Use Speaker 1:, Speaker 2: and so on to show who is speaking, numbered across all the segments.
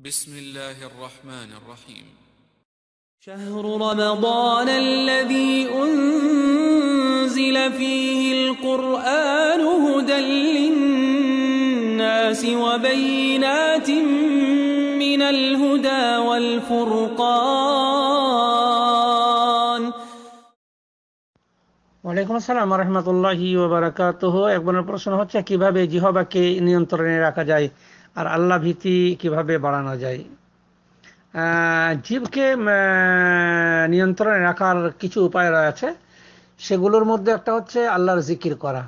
Speaker 1: بسم الله الرحمن الرحيم
Speaker 2: شهر رمضان الذي أنزل فيه القرآن هدى للناس وبينات من الهدى والفرقان
Speaker 3: ওয়ালাইকুম আসসালাম রহমতুল্লাহি ওবরাকাতুহ একজনের প্রশ্ন হচ্ছে কিভাবে জিহবাকে নিয়ন্ত্রণে রাখা যায় আর আল্লাহ ভীতি কীভাবে বাড়ানো যায়? জীবকে নিয়ন্ত্রণে রাখার কিছু উপায় রয়েছে। সেগুলোর মধ্যে একটা হচ্ছে আল্লাহর জিকির করা।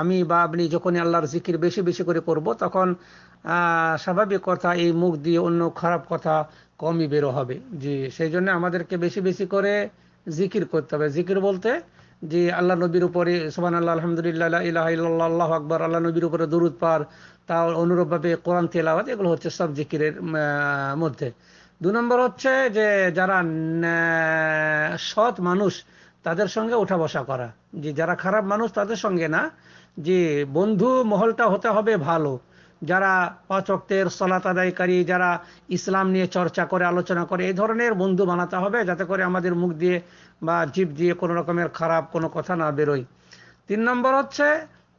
Speaker 3: আমি বা আপনি যখনই আল্লাহর জিকির বেশি বেশি করে করব, তখন স্বাভাবিক কথা এই মুখ দিয়ে অন্য খারাপ কথা কমই বেরো হবে। জি, সেই জন্য আমাদেরকে বেশি বেশি করে জিকির করতে হবে। জিকির বলতে যে আল্লাহ নবীর উপরে সোহান আল্লাহ আলহামদুলিল্লাহ ইলাহ আল্লাহ আকবর, আল্লাহ নবীর উপরে দরুদ পার তা অনুরূপভাবে কোরআন তেলাওয়াত, এগুলো হচ্ছে সব জিকিরের মধ্যে। দু নম্বর হচ্ছে যে যারা সৎ মানুষ, তাদের সঙ্গে উঠা বসা করা। যে যারা খারাপ মানুষ, তাদের সঙ্গে না, যে বন্ধু মহলটা হতে হবে ভালো। যারা পাঁচ অক্তের সলাত আদায়কারী, যারা ইসলাম নিয়ে চর্চা করে, আলোচনা করে, এই ধরনের বন্ধু বানাতে হবে যাতে করে আমাদের মুখ দিয়ে বা জীব দিয়ে কোনো রকমের খারাপ কোনো কথা না বেরোয়। তিন নম্বর হচ্ছে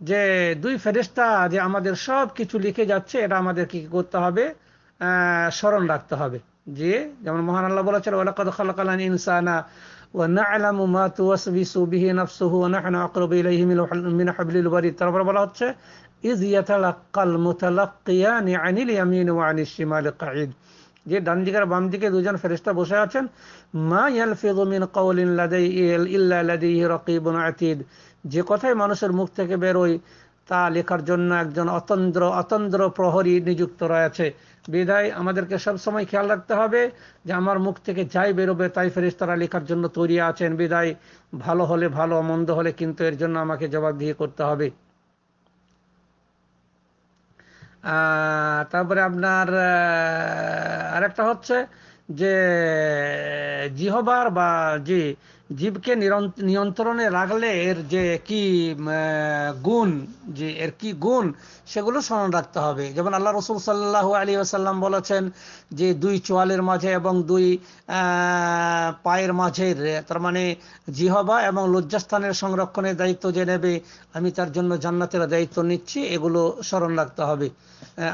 Speaker 3: যে দুই ফেরিস্তা যে আমাদের সব কিছু লিখে যাচ্ছে, এটা আমাদের কি করতে হবে? স্মরণ রাখতে হবে। যে যেমন মহান আল্লাহ বলেছেন, ওয়ালাকাদ খালাকাল ইনসানা ونعلم ما توسوس به نفسه ونحن أقرب إليه من- من حبل الوريد তারপর বলা হচ্ছে إذ يتلقى المتلقيان عن اليمين وعن الشمال قعيد যে ডান দিকে আর বাম দিকে দুজন ফেরেশতা বসে আছেন মা ইয়ালফিযু মিন কাওলিন লাদাই ইল্লা লাদাইহি রাকিবুন আতীদ যে কথাই মানুষের মুখ থেকে বেরোয় তা লেখার জন্য একজন অতন্দ্র অতন্দ্র প্রহরী নিযুক্ত রয়েছে। বিদায়, আমাদেরকে সব সময় খেয়াল রাখতে হবে যে আমার মুখ থেকে যাই বেরোবে তাই ফেরেশতারা লেখার জন্য তৈরি আছেন। বিদায়, ভালো হলে ভালো, মন্দ হলে কিন্তু এর জন্য আমাকে জবাবদিহি করতে হবে। তারপরে আপনার আরেকটা হচ্ছে যে, জিহবার বা যে জীবকে নিয়ন্ত্রণে রাখলে এর যে কি গুণ, যে এর কি গুণ, সেগুলো স্মরণ রাখতে হবে। যেমন আল্লাহ রসুল সাল্লাহ আলী আসাল্লাম বলেছেন যে, দুই চোয়ালের মাঝে এবং দুই পায়ের মাঝে তার মানে জিহবা এবং লজ্জাস্থানের সংরক্ষণের দায়িত্ব যে নেবে, আমি তার জন্য জান্নাতের দায়িত্ব নিচ্ছি, এগুলো স্মরণ রাখতে হবে।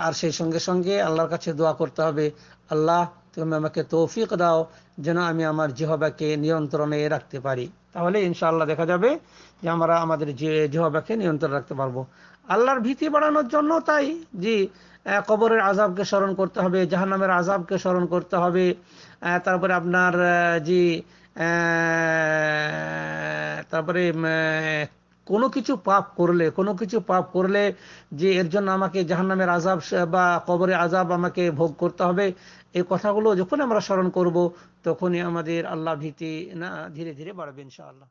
Speaker 3: আর সেই সঙ্গে সঙ্গে আল্লাহর কাছে দোয়া করতে হবে, আল্লাহ তুমি আমাকে তৌফিক দাও যেন আমি আমার জিহবাকে নিয়ন্ত্রণে রাখতে পারি। তাহলে ইনশাআল্লাহ দেখা যাবে যে আমরা আমাদের জিহবাকে নিয়ন্ত্রণ রাখতে পারব। আল্লাহর ভীতি বাড়ানোর জন্য তাই আহ, কবরের আজাবকে স্মরণ করতে হবে জাহান্নামের আজাবকে স্মরণ করতে হবে তারপরে আপনার যে তারপরে কোনো কিছু পাপ করলে, কোনো কিছু পাপ করলে যে এর জন্য আমাকে জাহান্নামের আজাব বা কবরে আজাব আমাকে ভোগ করতে হবে, এই কথাগুলো যখন আমরা স্মরণ করব, তখনই আমাদের আল্লাহ ভীতি না ধীরে ধীরে বাড়বে ইনশাআল্লাহ।